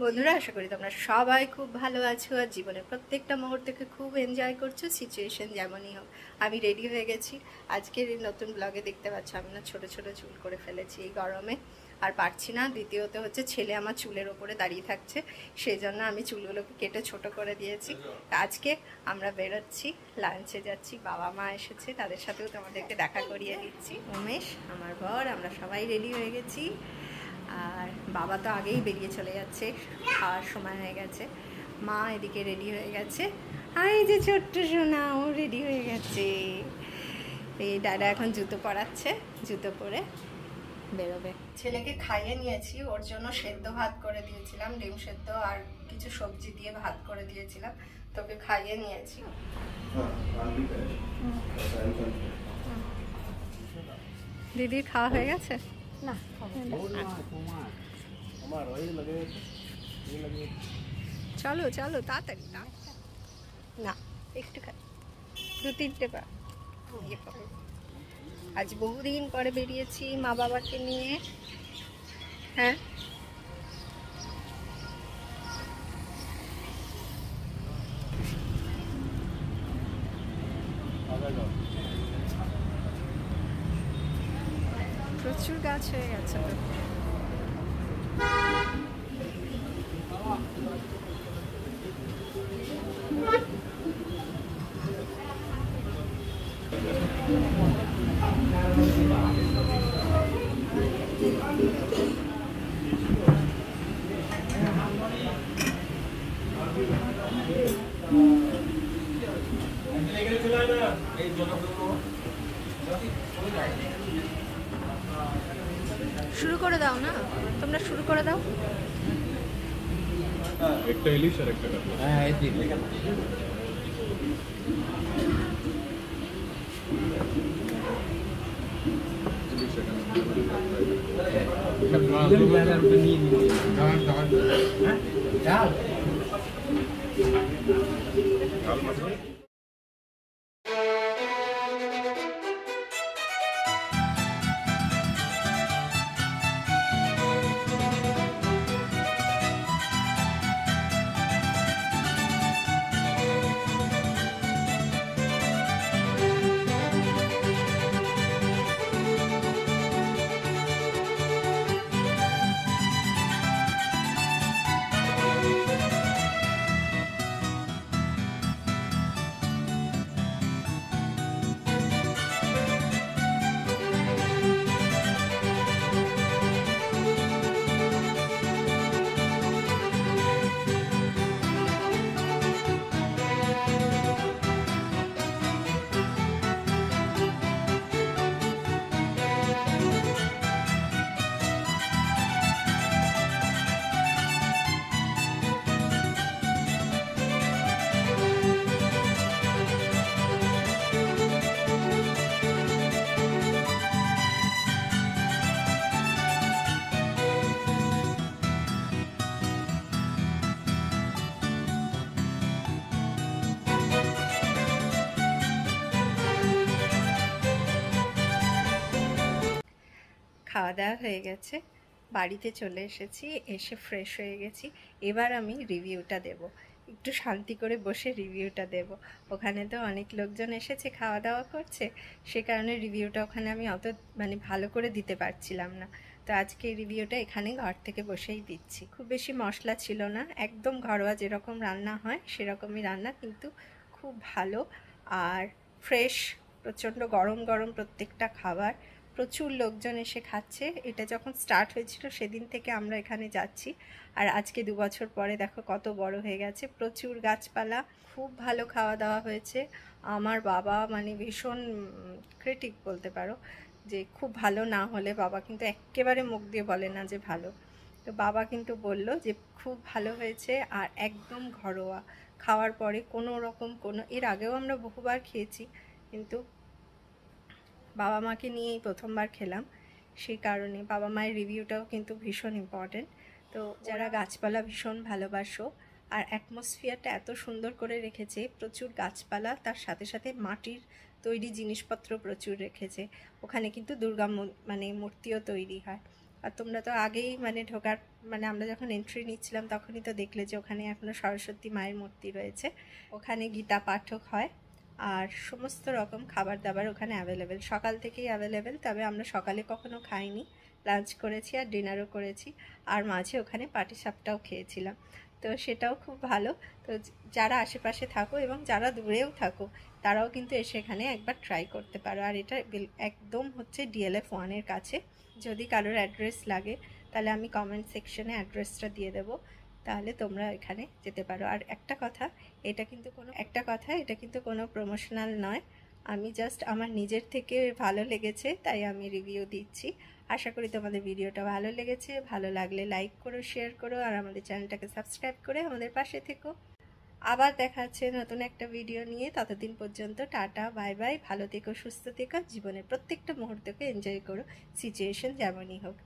বন্ধুরা, আশা করি তোমরা সবাই খুব ভালো আছো আর জীবনের প্রত্যেকটা মুহূর্তকে খুব এনজয় করছ সিচুয়েশন যেমনই হোক। আমি রেডি হয়ে গেছি। আজকের এই নতুন ব্লগে দেখতে পাচ্ছ, আমি না ছোটো ছোটো চুল করে ফেলেছি এই গরমে। আর পারছি না, দ্বিতীয়ত হচ্ছে ছেলে আমার চুলের ওপরে দাঁড়িয়ে থাকছে সেই জন্য আমি চুলগুলোকে কেটে ছোট করে দিয়েছি। আজকে আমরা বেরোচ্ছি লাঞ্চে যাচ্ছি, বাবা মা এসেছে, তাদের সাথেও তোমাদেরকে দেখা করিয়ে দিচ্ছি। উমেশ, আমার বর, আমরা সবাই রেডি হয়ে গেছি। আর বাবা তো আগেই বেরিয়ে চলে যাচ্ছে খাওয়ার সময় হয়ে গেছে। মা এদিকে রেডি হয়ে গেছে। আর এই যে ছোট্ট সোনা ও রেডি হয়ে গেছে। এই দাদা এখন জুতো পরাচ্ছে জুতো পরে বেরোবে। ছেলেকে খাইয়ে নিয়েছি ওর জন্য সেদ্ধ ভাত করে দিয়েছিলাম ডিম সেদ্ধ আর কিছু সবজি দিয়ে ভাত করে দিয়েছিলাম। তোকে খাইয়ে নিয়েছি। দিদির খাওয়া হয়ে গেছে? না চলো চলো তাড়াতাড়ি। না একটু দু তিনটে পা ইয়ে করো। আজ বহুদিন পরে বেরিয়েছি মা বাবাকে নিয়ে হ্যাঁ প্রচুর গাছ হয়ে গেছে তো শুরু করে দাও না? তোমরা শুরু করে দাও। একটা ইলিশ আর একটা কাতলা। হ্যাঁ এই দিন। হ্যাঁ কাল মাছ খাওয়া দাওয়া হয়ে গেছে। বাড়িতে চলে এসেছি, এসে ফ্রেশ হয়ে গেছি। এবার আমি রিভিউটা দেব। একটু শান্তি করে বসে রিভিউটা দেব। ওখানে তো অনেক লোকজন এসেছে খাওয়া দাওয়া করছে। সে কারণে রিভিউটা ওখানে আমি অত মানে ভালো করে দিতে পারছিলাম না। তো আজকে রিভিউটা এখানে ঘর থেকে বসেই দিচ্ছি। খুব বেশি মশলা ছিল না। একদম ঘরোয়া যেরকম রান্না হয়, সেরকমই রান্না, কিন্তু খুব ভালো। আর ফ্রেশ প্রচণ্ড গরম গরম প্রত্যেকটা খাবার। প্রচুর লোকজন এসে খাচ্ছে। এটা যখন স্টার্ট হয়েছিল সেদিন থেকে আমরা এখানে যাচ্ছি। আর আজকে দু বছর পরে দেখো কত বড় হয়ে গেছে। প্রচুর গাছপালা, খুব ভালো খাওয়া দাওয়া হয়েছে। আমার বাবা মানে ভীষণ ক্রিটিক বলতে পারো, যে খুব ভালো না হলে বাবা কিন্তু একেবারে মুখ দিয়ে বলে না যে ভালো। তো বাবা কিন্তু বলল যে খুব ভালো হয়েছে আর একদম ঘরোয়া। খাওয়ার পরে কোনো রকম কোনো, এর আগেও আমরা বহুবার খেয়েছি, কিন্তু বাবা মাকে নিয়েই প্রথমবার খেলাম। সেই কারণে বাবা মায়ের রিভিউটাও কিন্তু ভীষণ ইম্পর্টেন্ট তো যারা গাছপালা ভীষণ ভালোবাসো। আর অ্যাটমসফিয়ারটা এত সুন্দর করে রেখেছে প্রচুর গাছপালা তার সাথে সাথে মাটির তৈরি জিনিসপত্র প্রচুর রেখেছে। ওখানে কিন্তু দুর্গা মানে মূর্তিও তৈরি হয়। আর তোমরা তো আগেই মানে ঢোকার মানে আমরা যখন এন্ট্রি নিচ্ছিলাম তখনই তো দেখলে যে ওখানে এখনও সরস্বতী মায়ের মূর্তি রয়েছে। ওখানে গীতা পাঠক হয়। আর সমস্ত রকম খাবার দাবার ওখানে অ্যাভেলেবেল সকাল থেকেই অ্যাভেলেবেল তবে আমরা সকালে কখনো খাইনি। লাঞ্চ করেছি আর ডিনারও করেছি। আর মাঝে ওখানে পাটিসাপটাও খেয়েছিলাম। তো সেটাও খুব ভালো। তো যারা আশেপাশে থাকো এবং যারা দূরেও থাকো, তারাও কিন্তু এসে এখানে একবার ট্রাই করতে পারো। আর এটা একদম হচ্ছে ডিএলএফ ওয়ানের কাছে। যদি কারোর অ্যাড্রেস লাগে, তাহলে আমি কমেন্ট সেকশনে অ্যাড্রেসটা দিয়ে দেবো। তাহলে তোমরা এখানে যেতে পারো। আর একটা কথা, এটা কিন্তু কোনো, একটা কথা, এটা কিন্তু কোনো প্রমোশনাল নয়। আমি জাস্ট আমার নিজের থেকে ভালো লেগেছে, তাই আমি রিভিউ দিচ্ছি। আশা করি তোমাদের ভিডিওটা ভালো লেগেছে। ভালো লাগলে লাইক করো শেয়ার করো, আর আমাদের চ্যানেলটাকে সাবস্ক্রাইব করে আমাদের পাশে থেকো। আবার দেখা হচ্ছে নতুন একটা ভিডিও নিয়ে। ততদিন পর্যন্ত টাটা বাই বাই ভালো থেকো, সুস্থ থেকো জীবনের প্রত্যেকটা মুহূর্তকে এনজয় করো। সিচুয়েশন যেমনই হোক।